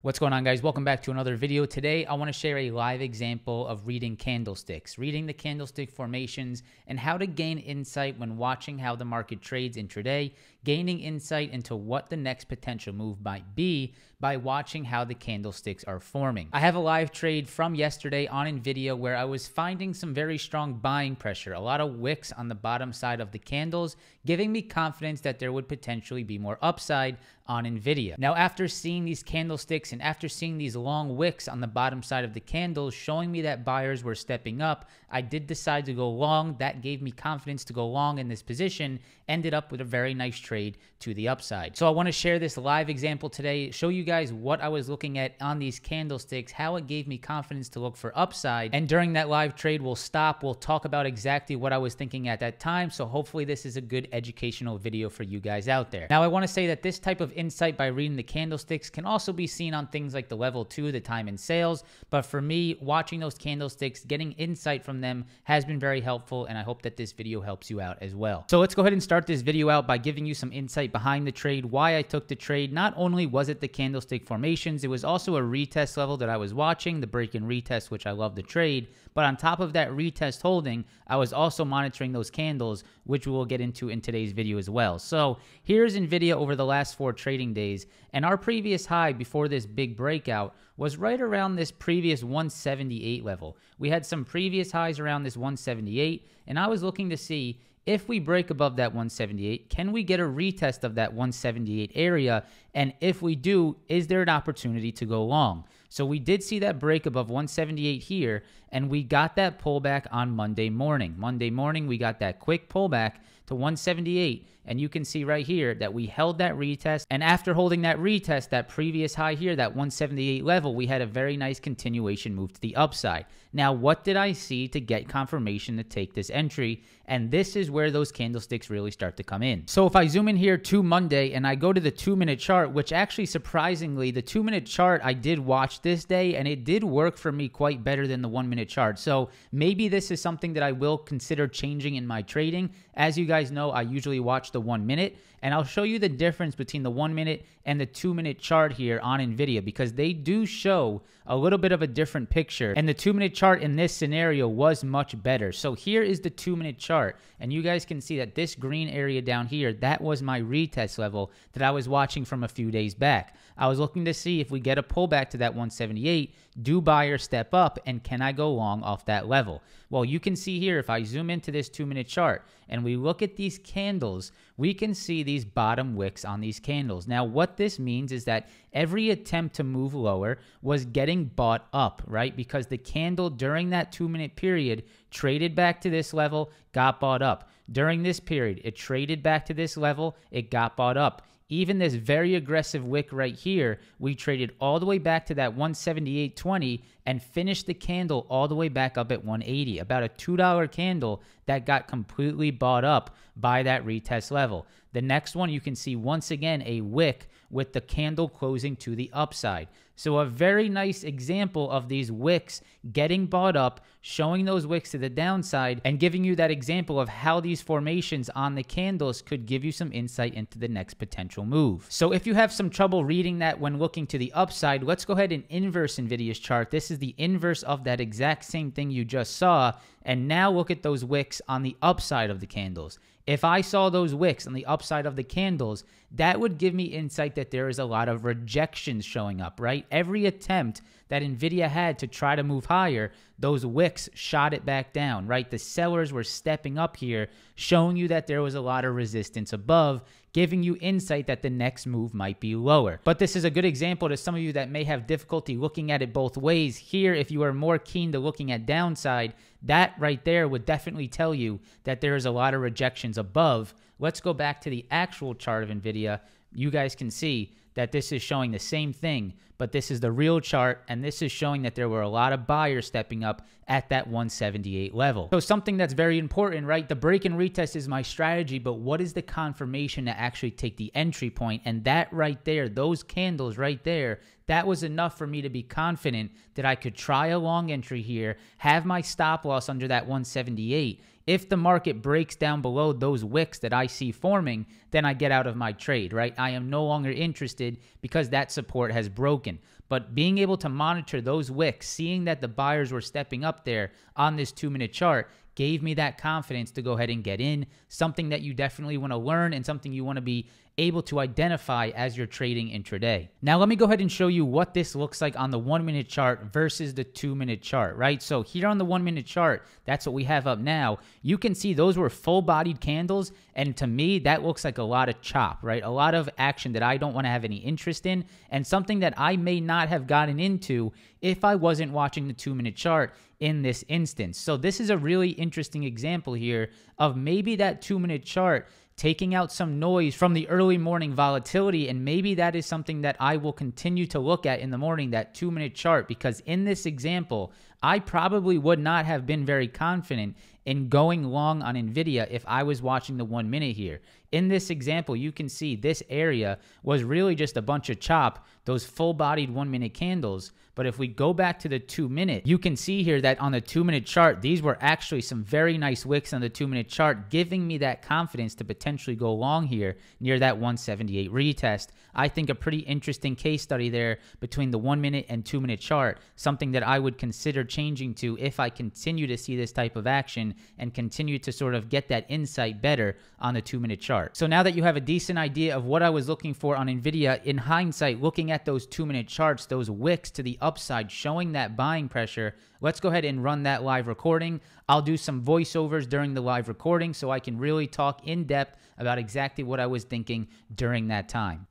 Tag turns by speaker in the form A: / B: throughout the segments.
A: What's going on guys? Welcome back to another video. Today I want to share a live example of reading candlesticks, reading the candlestick formations and how to gain insight when watching how the market trades intraday, gaining insight into what the next potential move might be by watching how the candlesticks are forming. I have a live trade from yesterday on Nvidia where I was finding some very strong buying pressure, a lot of wicks on the bottom side of the candles, giving me confidence that there would potentially be more upside on Nvidia. Now after seeing these candlesticks and after seeing these long wicks on the bottom side of the candles showing me that buyers were stepping up, I did decide to go long. That gave me confidence to go long in this position, ended up with a very nice trade to the upside. So I want to share this live example today, show you guys what I was looking at on these candlesticks, how it gave me confidence to look for upside. And during that live trade, we'll stop, we'll talk about exactly what I was thinking at that time. So hopefully this is a good educational video for you guys out there. Now I want to say that this type of insight by reading the candlesticks can also be seen on things like the level two, the time and sales. But for me, watching those candlesticks, getting insight from them has been very helpful. And I hope that this video helps you out as well. So let's go ahead and start this video out by giving you some insight behind the trade, why I took the trade. Not only was it the candlestick formations, it was also a retest level that I was watching, the break and retest, which I love the trade. But on top of that retest holding, I was also monitoring those candles, which we will get into in today's video as well. So here's NVIDIA over the last four trading days. And our previous high before this big breakout was right around this previous 178 level. We had some previous highs around this 178, and I was looking to see if we break above that 178, can we get a retest of that 178 area? And if we do, is there an opportunity to go long? So we did see that break above 178 here, and we got that pullback on Monday morning. Monday morning, we got that quick pullback to 178, and you can see right here that we held that retest, and after holding that retest, that previous high here, that 178 level, we had a very nice continuation move to the upside. Now, what did I see to get confirmation to take this entry? And this is where those candlesticks really start to come in. So if I zoom in here to Monday and I go to the two minute chart, which actually surprisingly, the two minute chart I did watch this day and it did work for me quite better than the one minute chart. So maybe this is something that I will consider changing in my trading. As you guys know, I usually watch the one minute and I'll show you the difference between the one minute and the two minute chart here on NVIDIA because they do show a little bit of a different picture. And the two minute chart in this scenario was much better. So here is the two minute chart. And you guys can see that this green area down here, that was my retest level that I was watching from a few days back. I was looking to see if we get a pullback to that 178, do buyers step up, and can I go long off that level? Well, you can see here, if I zoom into this two minute chart and we look at these candles, we can see these bottom wicks on these candles. Now, what this means is that every attempt to move lower was getting bought up, right? Because the candle during that two minute period traded back to this level, got bought up. During this period, it traded back to this level, it got bought up. Even this very aggressive wick right here, we traded all the way back to that 178.20 and finished the candle all the way back up at 180. About a $2 candle that got completely bought up by that retest level. The next one, you can see once again a wick with the candle closing to the upside. So a very nice example of these wicks getting bought up, showing those wicks to the downside, and giving you that example of how these formations on the candles could give you some insight into the next potential move. So if you have some trouble reading that when looking to the upside, let's go ahead and inverse NVIDIA's chart. This is the inverse of that exact same thing you just saw. And now look at those wicks on the upside of the candles. If I saw those wicks on the upside of the candles, that would give me insight that there is a lot of rejections showing up, right? Every attempt that NVIDIA had to try to move higher, those wicks shot it back down, right? The sellers were stepping up here, showing you that there was a lot of resistance above, giving you insight that the next move might be lower. But this is a good example to some of you that may have difficulty looking at it both ways. Here, if you are more keen to looking at downside, that right there would definitely tell you that there is a lot of rejections above. Let's go back to the actual chart of NVIDIA. You guys can see that this is showing the same thing, but this is the real chart, and this is showing that there were a lot of buyers stepping up at that 178 level. So something that's very important, right? The break and retest is my strategy, but what is the confirmation to actually take the entry point? And that right there, those candles right there, that was enough for me to be confident that I could try a long entry here, have my stop loss under that 178. If the market breaks down below those wicks that I see forming, then I get out of my trade, right? I am no longer interested because that support has broken. But being able to monitor those wicks, seeing that the buyers were stepping up there on this two minute chart, gave me that confidence to go ahead and get in. Something that you definitely want to learn and something you want to be able to identify as you're trading intraday. Now, let me go ahead and show you what this looks like on the one minute chart versus the two minute chart, right? So, here on the one minute chart, that's what we have up now. You can see those were full bodied candles. And to me, that looks like a lot of chop, right? A lot of action that I don't want to have any interest in and something that I may not have gotten into if I wasn't watching the two minute chart in this instance. So, this is a really interesting example here of maybe that two minute chart taking out some noise from the early morning volatility. And maybe that is something that I will continue to look at in the morning, that two minute chart, because in this example, I probably would not have been very confident in going long on NVIDIA if I was watching the one minute here. In this example, you can see this area was really just a bunch of chop, those full bodied one minute candles. But if we go back to the two minute, you can see here that on the two minute chart, these were actually some very nice wicks on the two minute chart, giving me that confidence to potentially go long here near that 178 retest. I think a pretty interesting case study there between the one minute and two minute chart, something that I would consider changing to if I continue to see this type of action and continue to sort of get that insight better on the two minute chart. So now that you have a decent idea of what I was looking for on NVIDIA, in hindsight, looking at those two minute charts, those wicks to the upside showing that buying pressure. Let's go ahead and run that live recording. I'll do some voiceovers during the live recording so I can really talk in depth about exactly what I was thinking during that time.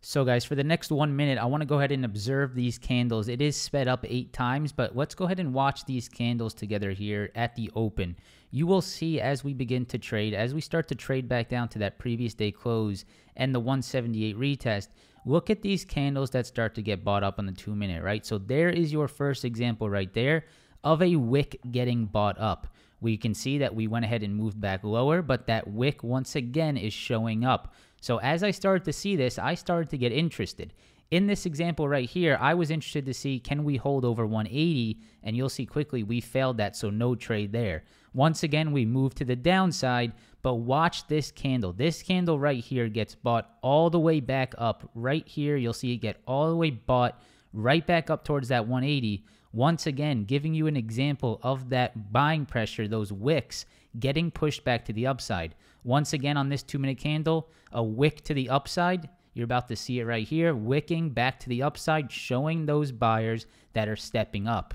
A: So guys, for the next one minute, I want to go ahead and observe these candles. It is sped up eight times, but let's go ahead and watch these candles together here at the open. You will see as we begin to trade, as we start to trade back down to that previous day close and the 178 retest, look at these candles that start to get bought up on the two minute, right? So there is your first example right there of a wick getting bought up. We can see that we went ahead and moved back lower, but that wick once again is showing up. So as I started to see this, I started to get interested. In this example right here, I was interested to see can we hold over 180, and you'll see quickly we failed that, so no trade there. Once again, we move to the downside, but watch this candle. This candle right here gets bought all the way back up. Right here, you'll see it get all the way bought right back up towards that 180. Once again, giving you an example of that buying pressure, those wicks getting pushed back to the upside. Once again, on this two minute candle, a wick to the upside. You're about to see it right here, wicking back to the upside, showing those buyers that are stepping up.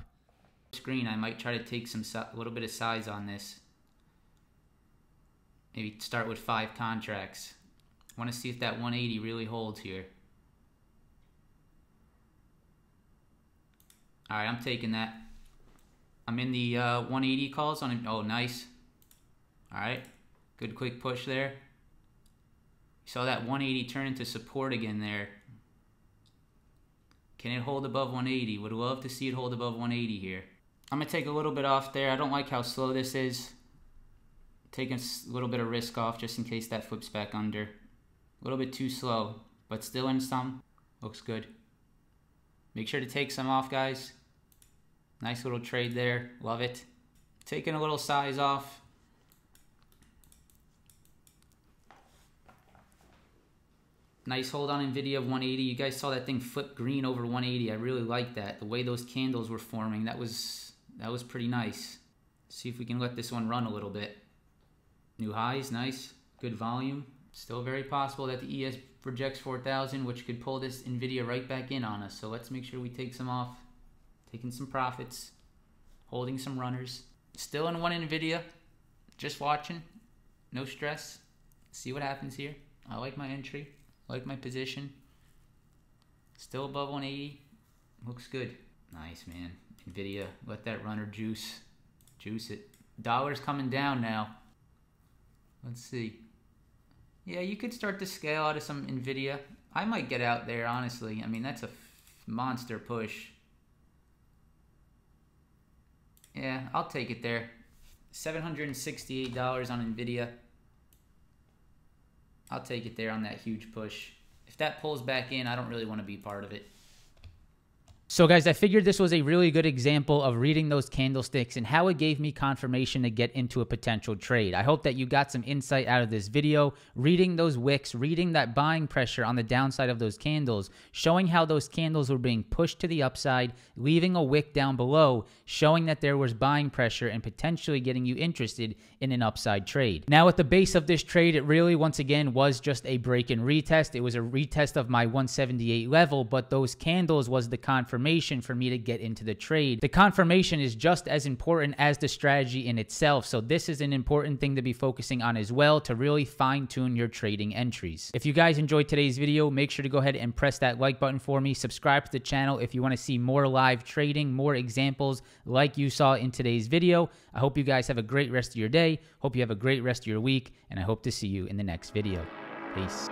A: Screen, I might try to take some a little bit of size on this. Maybe start with five contracts. I want to see if that 180 really holds here. All right, I'm taking that. I'm in the uh, 180 calls on it. Oh, nice. All right, good quick push there. You saw that 180 turn into support again there. Can it hold above 180? Would love to see it hold above 180 here. I'm going to take a little bit off there. I don't like how slow this is. Taking a little bit of risk off just in case that flips back under. A little bit too slow, but still in some. Looks good. Make sure to take some off, guys. Nice little trade there. Love it. Taking a little size off. Nice hold on NVIDIA of 180. You guys saw that thing flip green over 180. I really like that. The way those candles were forming, that was that was pretty nice. See if we can let this one run a little bit. New highs, nice. Good volume. Still very possible that the ES rejects 4000, which could pull this NVIDIA right back in on us. So let's make sure we take some off. Taking some profits. Holding some runners. Still in one NVIDIA. Just watching. No stress. See what happens here. I like my entry. Like my position. Still above 180. Looks good. Nice, man. NVIDIA, let that runner juice. Juice it. Dollar's coming down now. Let's see. Yeah, you could start to scale out of some NVIDIA. I might get out there, honestly. I mean, that's a monster push. Yeah, I'll take it there. $768 on NVIDIA. I'll take it there on that huge push. If that pulls back in, I don't really want to be part of it. So, guys, I figured this was a really good example of reading those candlesticks and how it gave me confirmation to get into a potential trade. I hope that you got some insight out of this video, reading those wicks, reading that buying pressure on the downside of those candles, showing how those candles were being pushed to the upside, leaving a wick down below, showing that there was buying pressure and potentially getting you interested in an upside trade. Now, at the base of this trade, it really, once again, was just a break and retest. It was a retest of my 178 level, but those candles was the confirmation confirmation for me to get into the trade. The confirmation is just as important as the strategy in itself. So this is an important thing to be focusing on as well to really fine tune your trading entries. If you guys enjoyed today's video, make sure to go ahead and press that like button for me. Subscribe to the channel if you want to see more live trading, more examples like you saw in today's video. I hope you guys have a great rest of your day. Hope you have a great rest of your week, and I hope to see you in the next video. Peace.